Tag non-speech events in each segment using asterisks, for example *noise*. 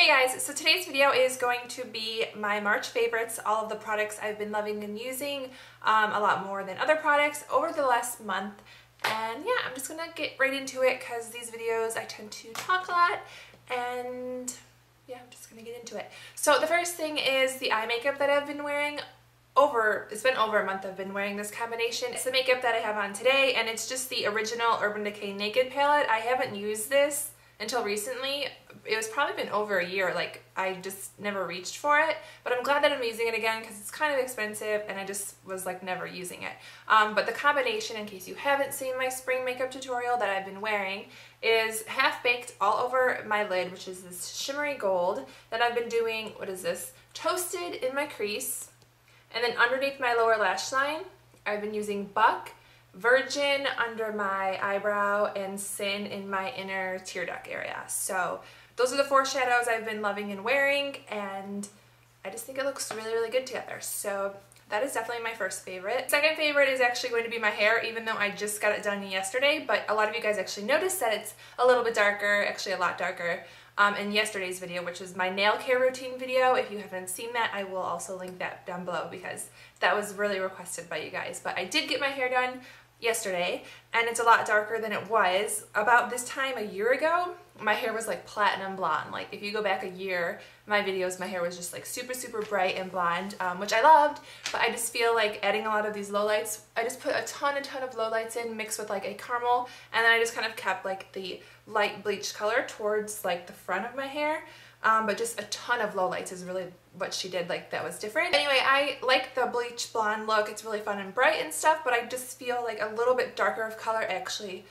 Hey guys, so today's video is going to be my March favorites, all of the products I've been loving and using, um, a lot more than other products over the last month. And yeah, I'm just gonna get right into it because these videos I tend to talk a lot and yeah, I'm just gonna get into it. So the first thing is the eye makeup that I've been wearing over, it's been over a month I've been wearing this combination. It's the makeup that I have on today and it's just the original Urban Decay Naked palette. I haven't used this until recently. It was probably been over a year, like I just never reached for it, but I'm glad that I'm using it again because it's kind of expensive and I just was like never using it. Um, but the combination, in case you haven't seen my spring makeup tutorial that I've been wearing, is Half Baked all over my lid, which is this shimmery gold. Then I've been doing, what is this, Toasted in my crease, and then underneath my lower lash line, I've been using Buck Virgin under my eyebrow and Sin in my inner tear duct area. So those are the four shadows I've been loving and wearing and I just think it looks really, really good together. So that is definitely my first favorite. Second favorite is actually going to be my hair, even though I just got it done yesterday, but a lot of you guys actually noticed that it's a little bit darker, actually a lot darker, um, in yesterday's video, which is my nail care routine video. If you haven't seen that, I will also link that down below because that was really requested by you guys. But I did get my hair done yesterday and it's a lot darker than it was. About this time a year ago, my hair was like platinum blonde. Like if you go back a year, my videos, my hair was just like super, super bright and blonde, um, which I loved, but I just feel like adding a lot of these lowlights, I just put a ton, a ton of lowlights in mixed with like a caramel, and then I just kind of kept like the light bleach color towards like the front of my hair. Um, but just a ton of lowlights is really what she did like that was different. Anyway, I like the bleach blonde look. It's really fun and bright and stuff, but I just feel like a little bit darker of color actually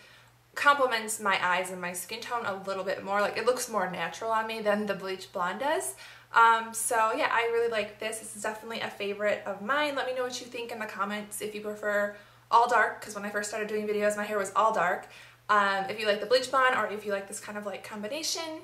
complements my eyes and my skin tone a little bit more. Like it looks more natural on me than the bleach blonde does. Um, so yeah, I really like this. This is definitely a favorite of mine. Let me know what you think in the comments if you prefer all dark, because when I first started doing videos, my hair was all dark. Um, if you like the bleach blonde or if you like this kind of like combination,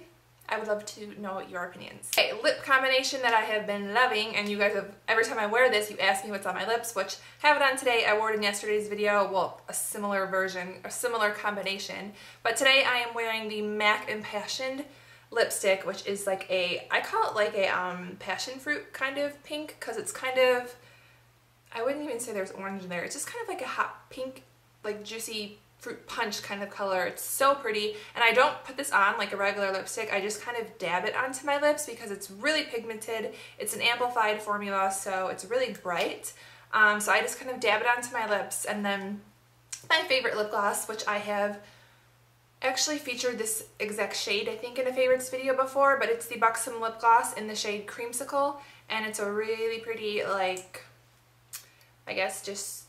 I would love to know your opinions. Okay, lip combination that I have been loving, and you guys have, every time I wear this, you ask me what's on my lips, which I have it on today. I wore it in yesterday's video, well, a similar version, a similar combination. But today I am wearing the MAC Impassioned lipstick, which is like a, I call it like a um, passion fruit kind of pink, because it's kind of, I wouldn't even say there's orange in there. It's just kind of like a hot pink, like juicy fruit punch kind of color. It's so pretty. And I don't put this on like a regular lipstick. I just kind of dab it onto my lips because it's really pigmented. It's an amplified formula, so it's really bright. Um, so I just kind of dab it onto my lips. And then my favorite lip gloss, which I have actually featured this exact shade, I think, in a favorites video before, but it's the Buxom Lip Gloss in the shade Creamsicle. And it's a really pretty, like, I guess just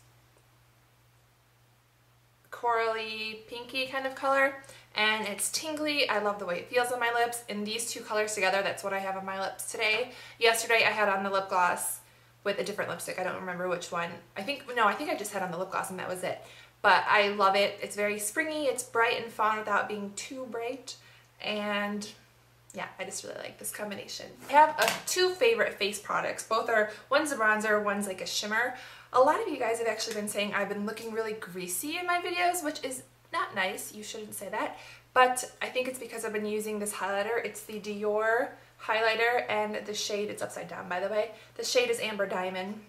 corally pinky kind of color and it's tingly. I love the way it feels on my lips and these two colors together that's what I have on my lips today. Yesterday I had on the lip gloss with a different lipstick. I don't remember which one. I think, no, I think I just had on the lip gloss and that was it. But I love it. It's very springy. It's bright and fun without being too bright. And yeah, I just really like this combination. I have uh, two favorite face products. Both are, one's a bronzer, one's like a shimmer. A lot of you guys have actually been saying I've been looking really greasy in my videos, which is not nice. You shouldn't say that. But I think it's because I've been using this highlighter. It's the Dior highlighter and the shade, it's upside down by the way. The shade is Amber Diamond.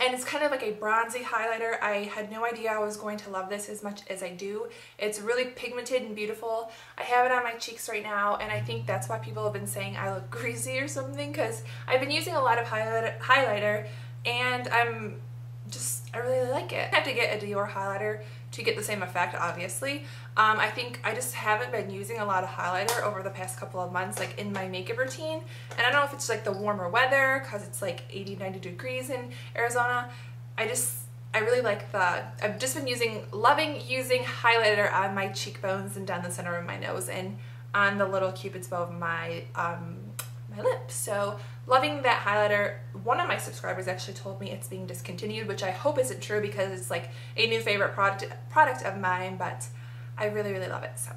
And it's kind of like a bronzy highlighter. I had no idea I was going to love this as much as I do. It's really pigmented and beautiful. I have it on my cheeks right now and I think that's why people have been saying I look *laughs* greasy or something because I've been using a lot of highlighter, highlighter and I'm just, I really like it. I have to get a Dior highlighter to get the same effect, obviously. Um, I think I just haven't been using a lot of highlighter over the past couple of months, like in my makeup routine. And I don't know if it's like the warmer weather, because it's like 80, 90 degrees in Arizona. I just, I really like the, I've just been using, loving using highlighter on my cheekbones and down the center of my nose and on the little cupid's bow of my um, my lips. So loving that highlighter. One of my subscribers actually told me it's being discontinued, which I hope isn't true because it's like a new favorite product, product of mine, but I really, really love it. So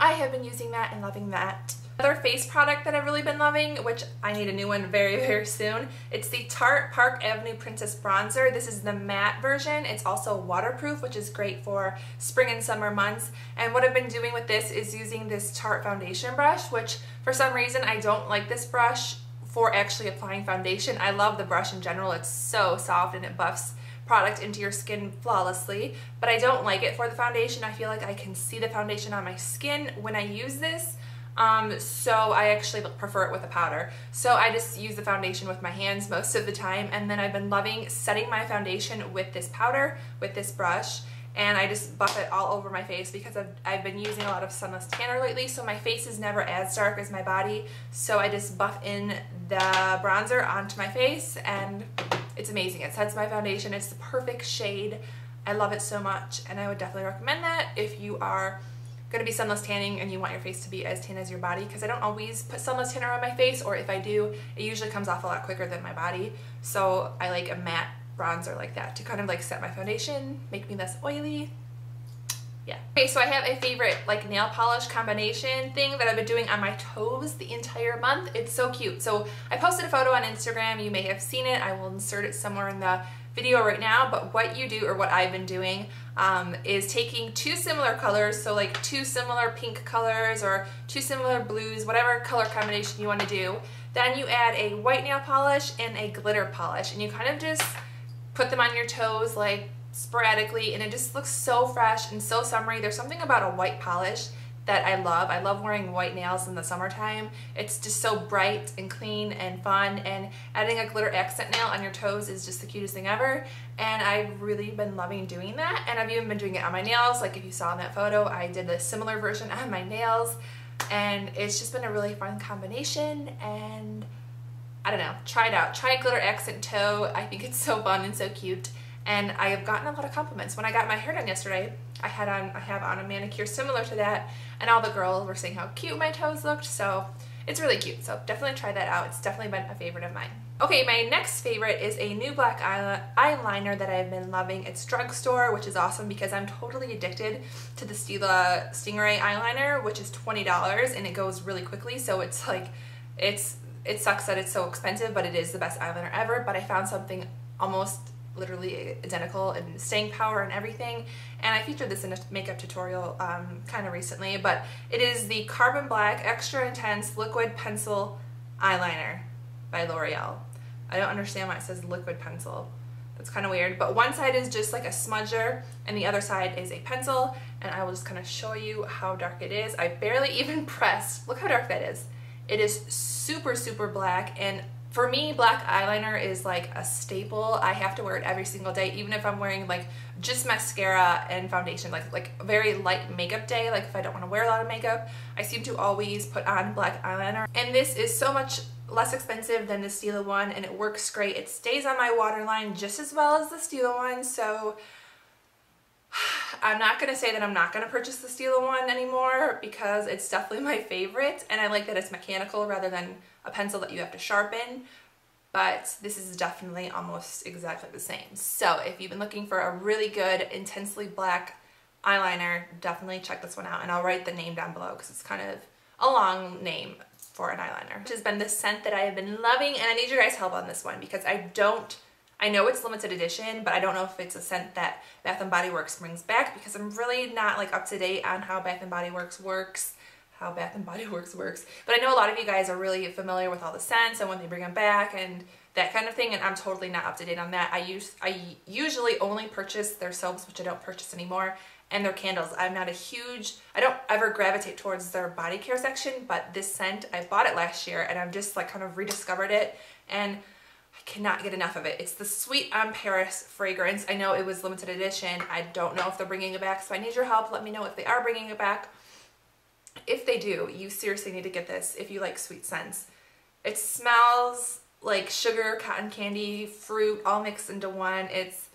I have been using that and loving that. Another face product that I've really been loving, which I need a new one very, very soon, it's the Tarte Park Avenue Princess Bronzer. This is the matte version. It's also waterproof, which is great for spring and summer months. And what I've been doing with this is using this Tarte foundation brush, which for some reason I don't like this brush for actually applying foundation. I love the brush in general. It's so soft and it buffs product into your skin flawlessly, but I don't like it for the foundation. I feel like I can see the foundation on my skin when I use this, um, so I actually prefer it with a powder. So I just use the foundation with my hands most of the time, and then I've been loving setting my foundation with this powder, with this brush, and I just buff it all over my face because I've, I've been using a lot of sunless tanner lately so my face is never as dark as my body so I just buff in the bronzer onto my face and it's amazing. It sets my foundation. It's the perfect shade. I love it so much and I would definitely recommend that if you are going to be sunless tanning and you want your face to be as tan as your body because I don't always put sunless tanner on my face or if I do it usually comes off a lot quicker than my body so I like a matte bronzer like that to kind of like set my foundation make me less oily yeah. Okay, so I have a favorite like nail polish combination thing that I've been doing on my toes the entire month. It's so cute. So I posted a photo on Instagram. You may have seen it. I will insert it somewhere in the video right now. But what you do or what I've been doing um, is taking two similar colors. So like two similar pink colors or two similar blues, whatever color combination you want to do. Then you add a white nail polish and a glitter polish and you kind of just put them on your toes like sporadically and it just looks so fresh and so summery. There's something about a white polish that I love. I love wearing white nails in the summertime. It's just so bright and clean and fun and adding a glitter accent nail on your toes is just the cutest thing ever. And I've really been loving doing that. And I've even been doing it on my nails. Like if you saw in that photo I did a similar version on my nails. And it's just been a really fun combination. And I don't know. Try it out. Try a glitter accent toe. I think it's so fun and so cute and I have gotten a lot of compliments. When I got my hair done yesterday, I had on I have on a manicure similar to that, and all the girls were saying how cute my toes looked, so it's really cute. So definitely try that out. It's definitely been a favorite of mine. Okay, my next favorite is a new black eyeliner that I've been loving. It's drugstore, which is awesome because I'm totally addicted to the Stila Stingray eyeliner, which is $20 and it goes really quickly. So it's like, it's it sucks that it's so expensive, but it is the best eyeliner ever. But I found something almost literally identical in staying power and everything and I featured this in a makeup tutorial um, kind of recently but it is the Carbon Black Extra Intense Liquid Pencil Eyeliner by L'Oreal. I don't understand why it says liquid pencil. That's kind of weird but one side is just like a smudger and the other side is a pencil and I will just kind of show you how dark it is. I barely *laughs* even pressed. Look how dark that is. It is super super black and for me, black eyeliner is like a staple. I have to wear it every single day, even if I'm wearing like just mascara and foundation, like like very light makeup day, like if I don't want to wear a lot of makeup, I seem to always put on black eyeliner. And this is so much less expensive than the Stila one and it works great. It stays on my waterline just as well as the Stila one, so *sighs* I'm not going to say that I'm not going to purchase the Stila one anymore because it's definitely *laughs* my favorite and I like that it's mechanical rather than a pencil that you have to sharpen but this is definitely almost exactly the same. So if you've been looking for a really good intensely black eyeliner, definitely check this one out and I'll write the name down below because it's kind of a long name for an eyeliner. Which has been the scent that I have been loving and I need your guys help on this one because I don't I know it's limited edition, but I don't know if it's a scent that Bath & Body Works brings back because I'm really not like up to date on how Bath & Body Works works, how Bath & Body *laughs* Works works. But I know a lot of you guys are really familiar with all the scents and when they bring them back and that kind of thing, and I'm totally not up to date on that. I use I usually only purchase their soaps, which I don't purchase anymore, and their candles. I'm not a huge, I don't ever gravitate towards their body care section, but this scent, I bought it last year and I've just like kind of rediscovered it and cannot get enough of it. It's the Sweet on Paris fragrance. I know it was limited edition. I don't know if they're bringing it back, so I need your help. Let me know if they are bringing it back. If they do, you seriously need to get this if you like sweet scents. It smells like sugar, cotton candy, fruit, all mixed into one. It's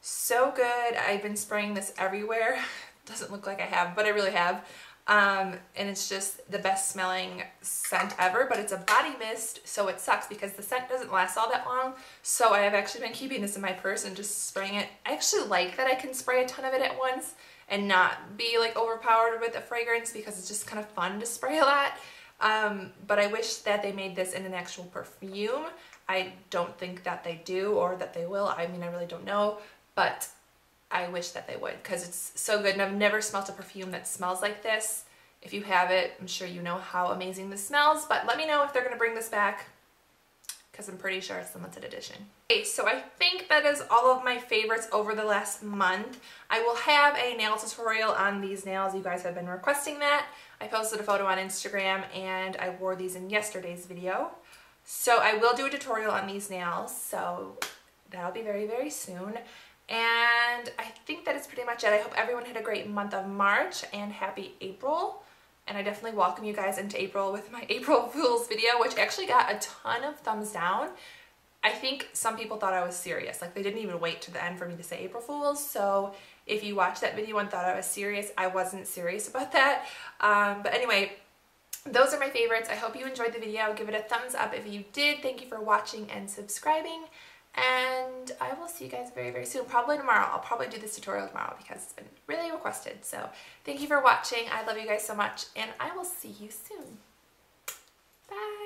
so good. I've been spraying this everywhere. *laughs* Doesn't look like I have, but I really have. Um, and it's just the best smelling scent ever, but it's a body mist, so it sucks because the scent doesn't last all that long. So I have actually been keeping this in my purse and just spraying it. I actually like that I can spray a ton of it at once and not be like overpowered with the fragrance because it's just kind of fun to spray a lot. Um, but I wish that they made this in an actual perfume. I don't think that they do or that they will. I mean, I really don't know, but I wish that they would because it's so good and I've never smelled a perfume that smells like this. If you have it, I'm sure you know how amazing this smells, but let me know if they're going to bring this back because I'm pretty sure it's the limited edition. Okay, so I think that is all of my favorites over the last month. I will have a nail tutorial on these nails. You guys have been requesting that. I posted a photo on Instagram and I wore these in yesterday's video. So I will do a tutorial on these nails, so that'll be very, very soon. And I think that is pretty much it. I hope everyone had a great month of March and happy April. And I definitely welcome you guys into April with my *laughs* April Fools video, which actually got a ton of thumbs down. I think some people thought I was serious. Like they didn't even wait to the end for me to say April Fools. So if you watched that video and thought I was serious, I wasn't serious *laughs* about that. Um, but anyway, those are my favorites. I hope you enjoyed the video. Give it a thumbs up if you did. Thank you for watching and subscribing and I will see you guys very, very soon. Probably tomorrow. I'll probably do this tutorial tomorrow because it's been really requested. So thank you for watching. I love you guys so much, and I will see you soon. Bye!